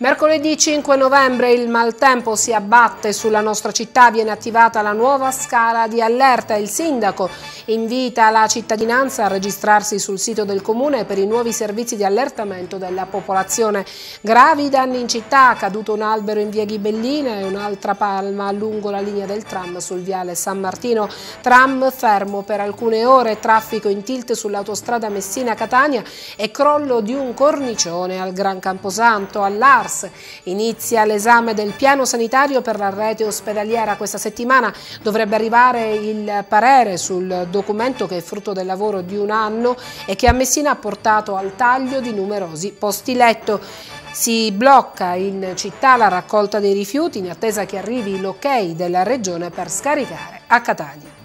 Mercoledì 5 novembre il maltempo si abbatte sulla nostra città, viene attivata la nuova scala di allerta. Il sindaco invita la cittadinanza a registrarsi sul sito del comune per i nuovi servizi di allertamento della popolazione. Gravi danni in città, caduto un albero in via Ghibellina e un'altra palma lungo la linea del tram sul viale San Martino. Tram fermo per alcune ore, traffico in tilt sull'autostrada Messina-Catania e crollo di un cornicione al Gran Camposanto, all'Ars Ars. Inizia l'esame del piano sanitario per la rete ospedaliera questa settimana. Dovrebbe arrivare il parere sul documento che è frutto del lavoro di un anno e che a Messina ha portato al taglio di numerosi posti letto. Si blocca in città la raccolta dei rifiuti in attesa che arrivi l'ok della regione per scaricare a Catania.